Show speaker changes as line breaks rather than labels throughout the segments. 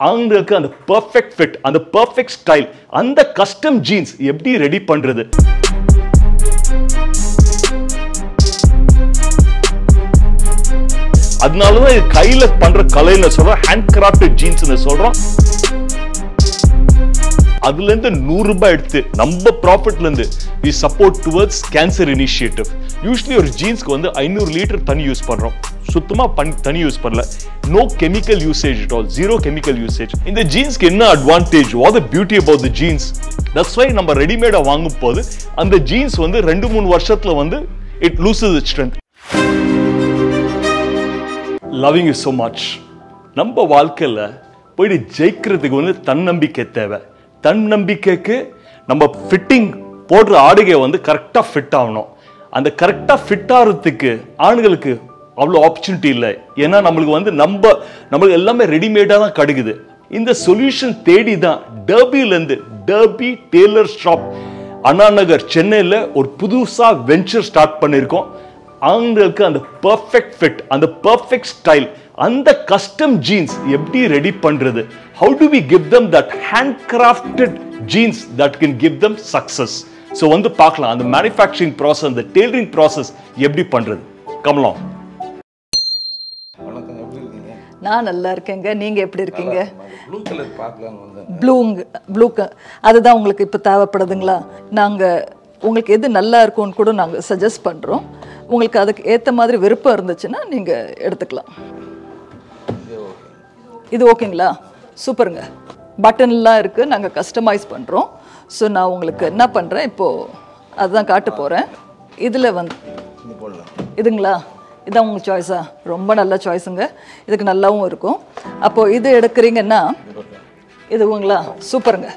அவங்களுக்கு அந்த perfect fit அந்த பர்ஃபெக்ட் ஸ்டைல் அந்த கஸ்டம் ஜீன்ஸ் எப்படி ரெடி பண்றது? அதனாலதான் இது கையில் பண்ற கலைன்னு சொல்கிறோம் ஹேண்ட் கிராஃப்டட் ஜீன்ஸ் சொல்கிறோம் அதுல இருந்து நூறு ரூபாய் எடுத்து நம்ம ப்ராஃபிட்ல இருந்து we support towards cancer initiative usually ஒரு ஜீன்ஸ்க்கு வந்து ஐநூறு லிட்டர் தண்ணி யூஸ் பண்றோம். சுத்தமா பண் தண்ணி யூஸ் பண்ணல. No chemical usage it all zero chemical usage இந்த ஜீன்ஸ்க்கு என்ன advantage what the beauty about the jeans that's why நம்ம ரெடிமேடா வாங்கும் போது அந்த ஜீன்ஸ் வந்து ரெண்டு மூணு வருஷத்துல வந்து it loses it strength loving you so much நம்ம வாழ்க்கையில் போயிட்டு ஜெயிக்கிறதுக்கு வந்து தன்னம்பிக்கை தேவை. தன்னம்பிக்கைக்கு நம்ம ஃபிட்டிங் போடுற ஆடுகை வந்து கரெக்டாக ஃபிட் ஆகணும். அந்த கரெக்டாக ஃபிட் ஆகிறதுக்கு ஆண்களுக்கு அவ்வளோ ஆப்பர்ச்சுனிட்டி இல்லை. ஏன்னா நம்மளுக்கு வந்து நம்ம நம்மளுக்கு எல்லாமே ரெடிமேடாக தான் கிடைக்குது. இந்த சொல்யூஷன் தேடி தான் டர்பிலேருந்து Derby tailor shop Anna Nagar சென்னையில் ஒரு புதுசாக வெஞ்சர் ஸ்டார்ட் பண்ணியிருக்கோம். ஆண்களுக்கு அந்த பர்ஃபெக்ட் ஃபிட் அந்த பர்ஃபெக்ட் ஸ்டைல் அந்த கஸ்டம் ஜீன்ஸ் எப்படி ரெடி பண்றது? How do we give them that hand crafted jeans that can give them success so வந்து பார்க்கலாம். அந்த மேனுஃபேக்சரிங் ப்ராசஸ் அந்த டெய்லரிங் ப்ராசஸ் எப்படி பண்றது? கமலம்
நான் நல்லா இருக்கேங்க. நீங்க எப்படி இருக்கீங்க?
ப்ளூ
ப்ளூங்க ப்ளூக்கு அதுதான் உங்களுக்கு இப்போ தேவைப்படுதுங்களா? நாங்க உங்களுக்கு எது நல்லா இருக்கும்னு கூட நாங்க சஜஸ்ட் பண்றோம். உங்களுக்கு அதுக்கு ஏத்த மாதிரி விருப்பம் இருந்துச்சுன்னா நீங்க எடுத்துக்கலாம்.
இது
ஓகேங்களா? சூப்பருங்க. பட்டன்லாம் இருக்குது நாங்கள் கஸ்டமைஸ் பண்ணுறோம் ஸோ நான் உங்களுக்கு என்ன பண்ணுறேன் இப்போது அதுதான் காட்ட போகிறேன் இதில் வந்து இதுங்களா? இதுதான் உங்கள் சாய்ஸா ரொம்ப நல்ல சாய்ஸுங்க இதுக்கு நல்லாவும் இருக்கும். அப்போது இது எடுக்கிறீங்கன்னா இதுவுங்களா சூப்பருங்க.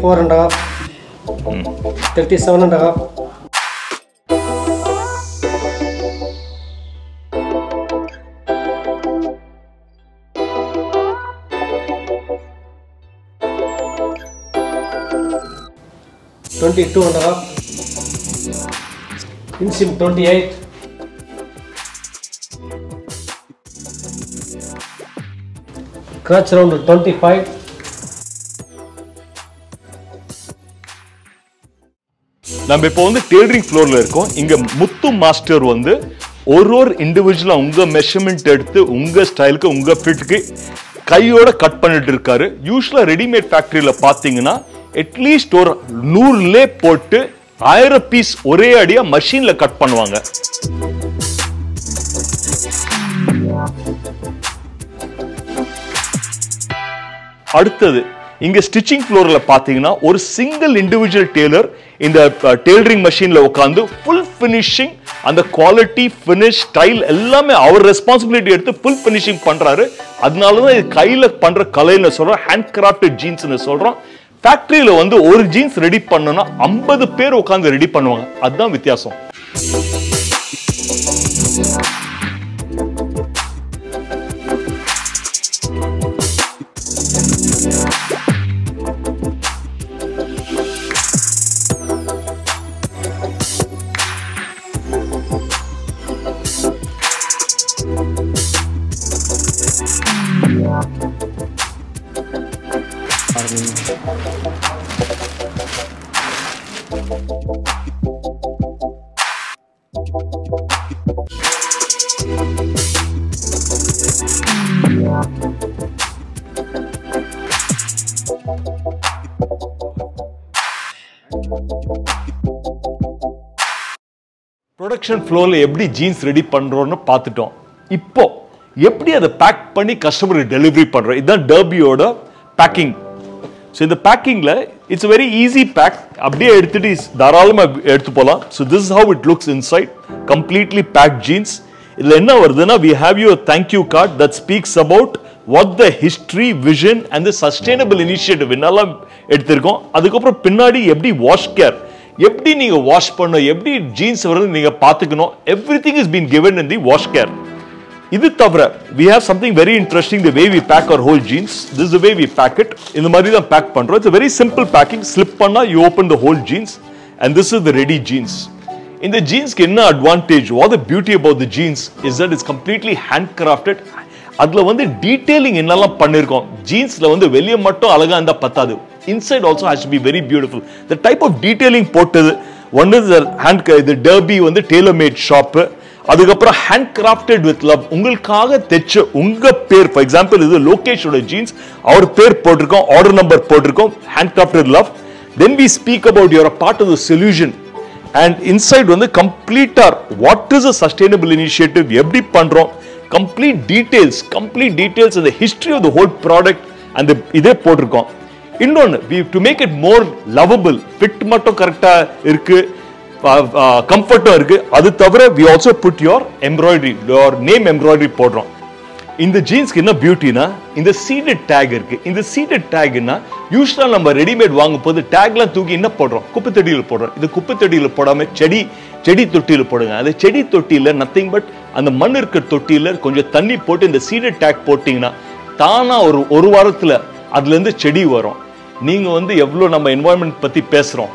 Four and half thirty seven and half 22 and a half, inseam 28, crotch round 25,
நம்ம இப்போ வந்து டெய்லரிங் ஃப்ளோரில் இருக்கோம். இங்கே முத்து மாஸ்டர் வந்து ஒரு ஒரு இண்டிவிஜுவலாக உங்கள் மெஷர்மெண்ட் எடுத்து உங்கள் ஸ்டைலுக்கு உங்கள் ஃபிட்டுக்கு கையோட கட் பண்ணிட்டு இருக்காரு. யூஸ்வலாக ரெடிமேட் ஃபேக்ட்ரியில் பார்த்தீங்கன்னா அட்லீஸ்ட் ஒரு நூறு லே போட்டு ஆயிரம் பீஸ் ஒரே அடியா மஷின்ல கட் பண்ணுவாங்க. அடுத்தது இங்க ஸ்டிச்சிங் ஃப்ளோர்ல பாத்தீங்கன்னா ஒரு சிங்கிள் இண்டிவிஜுவல் டெய்லர் இந்த டெய்லரிங் மெஷின்ல உட்காந்து ஃபுல் ஃபினிஷிங் அந்த குவாலிட்டி ஃபினிஷ் ஸ்டைல் எல்லாமே அவர் ரெஸ்பான்சிபிலிட்டி எடுத்து ஃபுல் ஃபினிஷிங் பண்றாரு. அதனால தான் இது கையில் பண்ற கலைன்னு சொல்றோம் ஹேண்ட் கிராஃப்ட் ஜீன்ஸ்னு சொல்றோம். ஃபேக்ட்ரியில் வந்து ஒரு ஜீன்ஸ் ரெடி பண்ணணும்னா ஐம்பது பேர் உட்காந்து ரெடி பண்ணுவாங்க. அதுதான் வித்தியாசம். ப்ரொடக்ஷன் ஃப்ளோவில் எப்படி ஜீன்ஸ் ரெடி பண்ணுறோன்னு பார்த்துட்டோம். இப்போ எப்படி அதை பேக் பண்ணி கஸ்டமருக்கு டெலிவரி பண்றோம். இதுதான் டர்பியோட பேக்கிங் ஸோ இந்த பேக்கிங்கில் இட்ஸ் வெரி ஈஸி பேக் அப்படியே எடுத்துட்டு தாராளமாக தாராளமா எடுத்து போகலாம் so this how it looks inside completely pack jeans இதுல என்ன வருதுன்னா we have you thank you card that speaks about what the history vision and the sustainable initiative என்னெல்லாம் எடுத்திருக்கோம் அதுக்கப்புறம் பின்னாடி எப்படி வாஷ் கேர் எப்படி நீங்கள் வாஷ் பண்ணணும் எப்படி ஜீன்ஸ் வருது நீங்கள் பார்த்துக்கணும் everything is been given in the wash care இது தவிர we have something very interesting the way we pack our whole jeans this the way we pack it இந்த மாதிரி தான் பேக் பண்ணுறோம் it's very simple packing slip பண்ணால் you open the whole jeans and this is the ready jeans இந்த ஜீன்ஸ்க்கு என்ன advantage what the beauty about the jeans is that is completely hand crafted அதுல வந்து டீட்டெயிலிங் என்னெல்லாம் பண்ணியிருக்கோம் ஜீன்ஸ்ல வந்து வெளியே மட்டும் அழகா இருந்தால் பத்தாது. Inside also has be very beautiful the type of detailing போட்டது ஒன் இஸ் ஹேண்ட் இது டர்பி வந்து டேலர் மேட் ஷாப்பு அதுக்கப்புறம் ஹேண்ட் கிராஃப்டட் வித் லவ் உங்களுக்காக தைச்ச உங்க பேர் ஃபார் எக்ஸாம்பிள் இது லோகேஷோட ஜீன்ஸ் அவர் பேர் போட்டிருக்கோம் ஆர்டர் நம்பர் போட்டிருக்கோம் hand crafted love then we speak about your part of the solution and inside வந்து கம்ப்ளீட்டா what is a sustainable initiative எப்படி பண்றோம்? கம்ப்ளீட் டீட்டெயில்ஸ் கம்ப்ளீட் டீட்டெயில்ஸ் அந்த history of the whole product அந்த இதே போட்டிருக்கோம். இன்னொன்று we do make it more lovable fit மட்டும் கரெக்டாக இருக்கு கம்ஃபர்ட்டும் இருக்குது அது தவிர we also put your embroidery your name embroidery போடுறோம். இந்த ஜீன்ஸ்க்கு என்ன பியூட்டினா இந்த சீடட் டேக் இருக்கு. இந்த சீடட் டேக்னா யூஸ்வலா நம்ம ரெடிமேட் வாங்கும் போது டேக்லாம் தூக்கி என்ன போடுறோம்? குப்பை தொட்டியில் போடுறோம். இந்த குப்பை தொட்டியில் போடாம செடி செடி தொட்டியில் போடுங்க. அந்த செடி தொட்டியில் நத்திங் பட் அந்த மண் இருக்கிற தொட்டியில் கொஞ்சம் தண்ணி போட்டு இந்த சீடட் டேக் போட்டிங்கன்னா தானாக ஒரு ஒரு வாரத்தில் அதுலேருந்து செடி வரும். நீங்கள் வந்து எவ்வளோ நம்ம என்வாயன்மெண்ட் பற்றி பேசுகிறோம்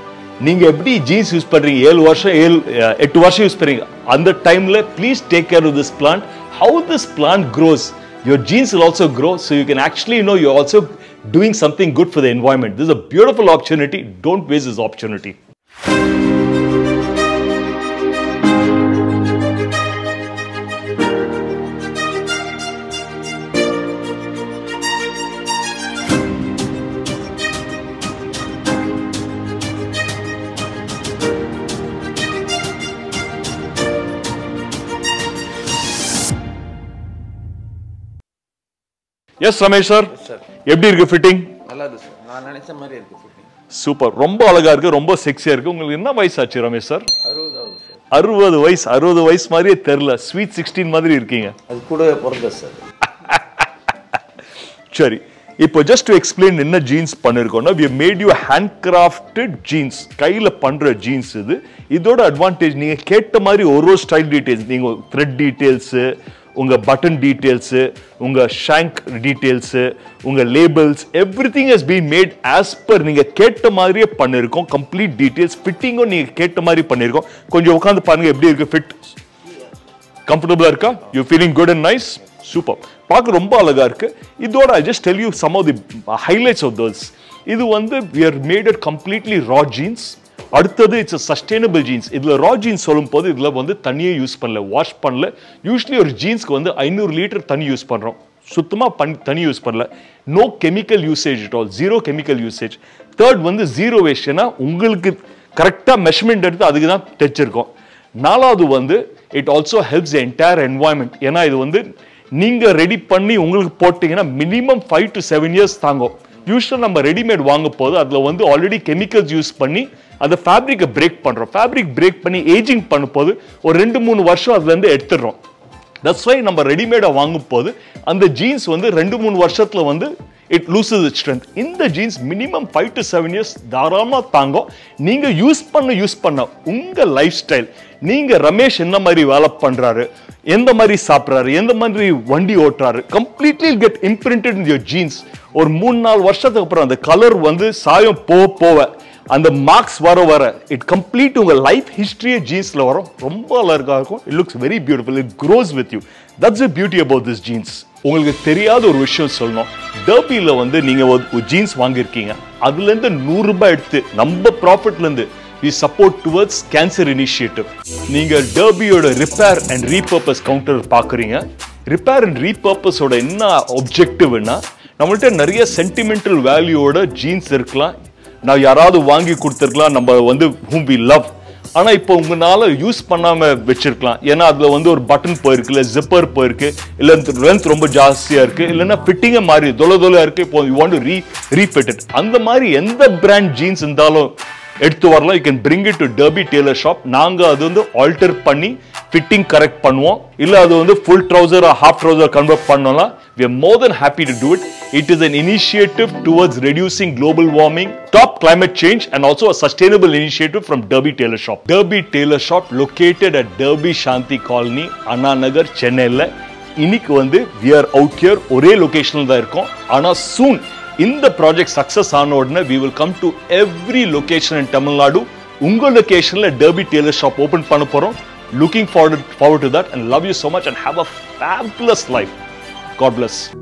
நீங்கள் எப்படி ஜீன்ஸ் யூஸ் பண்ணுறீங்க ஏழு வருஷம் ஏழு எட்டு வருஷம் யூஸ் பண்ணுறீங்க அந்த டைமில் please take care of this plant how this plant grows your jeans will also grow so you can actually know you're also doing something good for the environment. This is a beautiful opportunity. Don't waste this opportunity. Yes Ramesh sir. எப்படி இருக்கு fitting
நல்லா இருக்கு sir நான் நினைச்ச மாதிரி இருக்கு fitting
super ரொம்ப அழகா இருக்கு ரொம்ப செக்ஸியா இருக்கு. உங்களுக்கு என்ன வயசு ஆச்சு ரமேஷ் சார் அறுபது வயசு அறுபது வயசு மாதிரியே தெரியல. ஸ்வீட் சிக்ஸ்டீன் மாதிரி இருக்கீங்க.
அது கூடவே பிறந்த சார்
சரி. இப்போ ஜஸ்ட் டு எக்ஸ்பிளைன் என்ன ஜீன்ஸ் பண்ணிருக்கோம்னா have made you hand crafted jeans கையில பண்ற ஜீன்ஸ் இது. இதோட அட்வான்டேஜ் நீங்க கேட்ட மாதிரி ஒரு ஒரு ஸ்டைல் டீடைல்ஸ் நீங்க த்ரெட் டீடைல்ஸ் உங்கள் பட்டன் டீட்டெயில்ஸு உங்கள் ஷேங்க் டீட்டெயில்ஸு உங்கள் labels everything has been made as per நீங்கள் கேட்ட மாதிரியே பண்ணியிருக்கோம் கம்ப்ளீட் டீட்டெயில்ஸ் ஃபிட்டிங்கும் நீங்கள் கேட்ட மாதிரி பண்ணியிருக்கோம் கொஞ்சம் உட்காந்து பாருங்கள் எப்படி இருக்கு ஃபிட் கம்ஃபர்டபுளாக இருக்கா? You feeling good and nice super பார்க்க ரொம்ப அழகாக இருக்குது இதோட I just tell you some of the highlights of theirs இது வந்து we are made completely raw jeans அடுத்தது இட்ஸ் சஸ்டைனபிள் ஜீன்ஸ் இதில் ரா ஜீன்ஸ் சொல்லும் போது இதில் வந்து தண்ணியே யூஸ் பண்ணல வாஷ் பண்ணல. யூஸ்வலி ஒரு ஜீன்ஸ்க்கு வந்து ஐநூறு லிட்டர் தண்ணி யூஸ் பண்ணுறோம் சுத்தமாக பண் தண்ணி யூஸ் பண்ணல. No chemical usage it all zero chemical usage third வந்து ஜீரோ வேஸ்ட்னா உங்களுக்கு கரெக்டாக மெஷர்மெண்ட் எடுத்து அதுக்கு தான் தைச்சிருக்கோம். நாலாவது வந்து it also helps entire environment ஏன்னா இது வந்து நீங்கள் ரெடி பண்ணி உங்களுக்கு போட்டிங்கன்னா minimum five to seven years தாங்கும். யூஸ்வலாக நம்ம ரெடிமேட் வாங்க போது அதில் வந்து ஆல்ரெடி கெமிக்கல்ஸ் யூஸ் பண்ணி அந்த ஃபேப்ரிக்கை பிரேக் பண்ணுறோம் ஃபேப்ரிக் பிரேக் பண்ணி ஏஜிங் பண்ணும்போது ஒரு ரெண்டு மூணு வருஷம் அதுலேருந்து எடுத்துடுறோம். தட்ஸ் வை நம்ம ரெடிமேடாக வாங்கும் போது அந்த ஜீன்ஸ் வந்து ரெண்டு மூணு வருஷத்தில் வந்து இட் லூசஸ் இட் ஸ்ட்ரென்த் இந்த jeans minimum five to seven years தாராளமாக தாங்கும். நீங்கள் யூஸ் பண்ண யூஸ் பண்ண. உங்கள் லைஃப் ஸ்டைல் நீங்கள் ரமேஷ் என்ன மாதிரி வேலை பண்ணுறாரு எந்த மாதிரி சாப்பிட்றாரு? எந்த மாதிரி வண்டி ஓட்டுறாரு? Completely get imprinted in your jeans ஒரு மூணு நாலு வருஷத்துக்கு அப்புறம் அந்த கலர் வந்து சாயம் போக போக அந்த மார்க்ஸ் வர வர இட் கம்ப்ளீட் உங்க லைஃப் ஹிஸ்டரியே ஜீன்ஸ்ல வரும். ரொம்ப அழகாக இருக்கும். It looks very beautiful it grows with you that's a beauty about this jeans உங்களுக்கு தெரியாத ஒரு விஷயம் சொல்லணும். டர்பியில் வந்து நீங்கள் ஒரு ஜீன்ஸ் வாங்கியிருக்கீங்க. அதுலேருந்து நூறு ரூபாய் எடுத்து நம்ம ப்ராஃபிட்லேருந்து we support towards cancer initiative நீங்க டர்பியோட ரிப்பேர் அண்ட் ரீபர்பஸ் கவுண்டர் பார்க்குறீங்க. ரிப்பேர் அண்ட் ரீபர்பஸோட என்ன ஒப்ஜெக்டிவ்னா நம்மள்ட்ட நிறைய சென்டிமெண்டல் வேல்யூவோட ஜீன்ஸ் இருக்கலாம். நான் யாராவது வாங்கி கொடுத்துருக்கலாம் நம்ம வந்து ஹூம் வி லவ் ஆனால் இப்போ உங்களால் யூஸ் பண்ணாமல் வச்சிருக்கலாம். ஏன்னா அதில் வந்து ஒரு பட்டன் போயிருக்கு இல்லை ஜிப்பர் போயிருக்கு இல்லை லென்த் ரொம்ப ஜாஸ்தியாக இருக்குது இல்லைன்னா ஃபிட்டிங்கே மாறி தொலை தொலையாக இருக்குது இப்போ you want re refit it அந்த மாதிரி எந்த பிராண்ட் ஜீன்ஸ் இருந்தாலும் எடுத்து வரலாம். You can bring it to Derby tailor shop நாங்கள் அது வந்து ஆல்டர் பண்ணி ஃபிட்டிங் கரெக்ட் பண்ணுவோம் இல்லை அது வந்து full trouser half trouser convert பண்ணோம்னா we are more than happy to do it it is an initiative towards reducing global warming top climate change and also a sustainable initiative from Derby tailor shop Derby tailor shop located at Derby Shanti colony Anna Nagar சென்னையில் இன்னைக்கு வந்து we R out gear ஒரே லொக்கேஷனில் தான் இருக்கும் ஆனால் சூன் இந்த project success ஆன உடனே we will come to every location in Tamil Nadu உங்கள் லொக்கேஷனில் டர்பி டெய்லர் ஷாப் ஓப்பன் பண்ண போகிறோம் Looking forward, forward to that and love you so much and have a fabulous life. God bless.